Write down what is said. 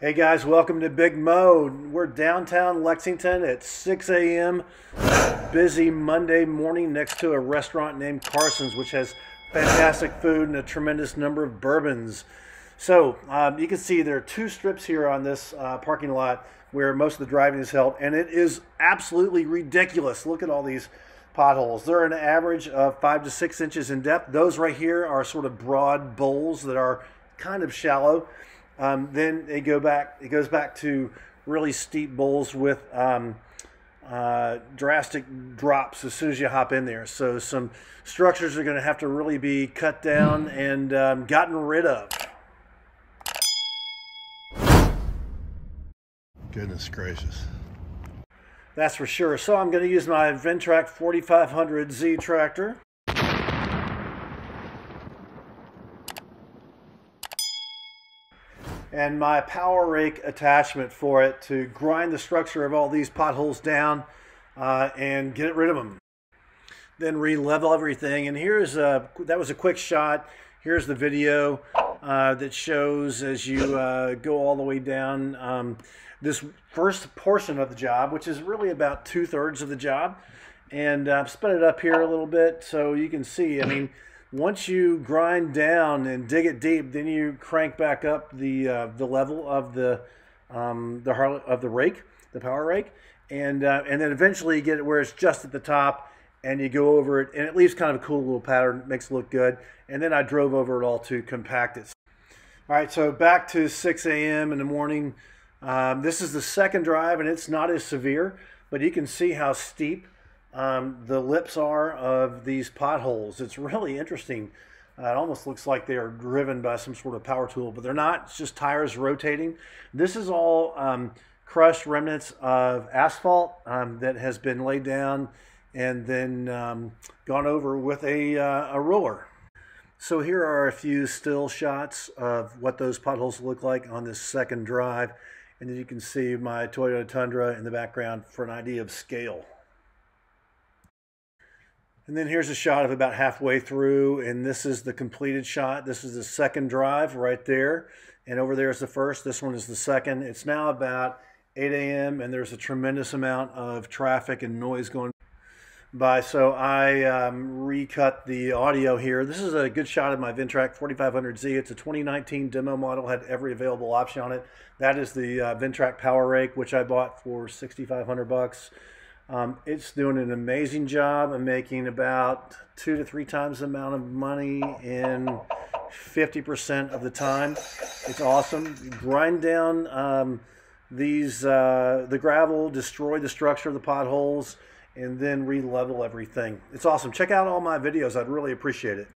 Hey guys, welcome to Big Moe. We're downtown Lexington at 6 a.m. Busy Monday morning next to a restaurant named Carson's, which has fantastic food and a tremendous number of bourbons. So um, you can see there are two strips here on this uh, parking lot where most of the driving is held, and it is absolutely ridiculous. Look at all these potholes. They're an average of five to six inches in depth. Those right here are sort of broad bowls that are kind of shallow. Um, then they go back. It goes back to really steep bowls with um, uh, drastic drops as soon as you hop in there. So some structures are going to have to really be cut down and um, gotten rid of. Goodness gracious. That's for sure. So I'm going to use my Ventrac 4500Z tractor. And my power rake attachment for it to grind the structure of all these potholes down uh, and get rid of them. Then re-level everything. And here's a, that was a quick shot. Here's the video uh, that shows as you uh, go all the way down um, this first portion of the job, which is really about two thirds of the job. And I've sped it up here a little bit so you can see. I mean, once you grind down and dig it deep, then you crank back up the uh, the level of the um, the of the rake, the power rake, and uh, and then eventually you get it where it's just at the top, and you go over it, and it leaves kind of a cool little pattern, makes it look good. And then I drove over it all to compact it. All right, so back to 6 a.m. in the morning. Um, this is the second drive, and it's not as severe, but you can see how steep um, the lips are of these potholes. It's really interesting. Uh, it almost looks like they are driven by some sort of power tool, but they're not. It's just tires rotating. This is all um, crushed remnants of asphalt um, that has been laid down and then um, gone over with a, uh, a roller. So here are a few still shots of what those potholes look like on this second drive. And as you can see my Toyota Tundra in the background for an idea of scale. And then here's a shot of about halfway through, and this is the completed shot. This is the second drive right there, and over there is the first. This one is the second. It's now about 8 a.m., and there's a tremendous amount of traffic and noise going by. So I um, recut the audio here. This is a good shot of my Ventrac 4500Z. It's a 2019 demo model, had every available option on it. That is the uh, Ventrac Power Rake, which I bought for 6,500 bucks. Um, it's doing an amazing job of making about two to three times the amount of money in 50% of the time. It's awesome. Grind down um, these uh, the gravel, destroy the structure of the potholes, and then re-level everything. It's awesome. Check out all my videos. I'd really appreciate it.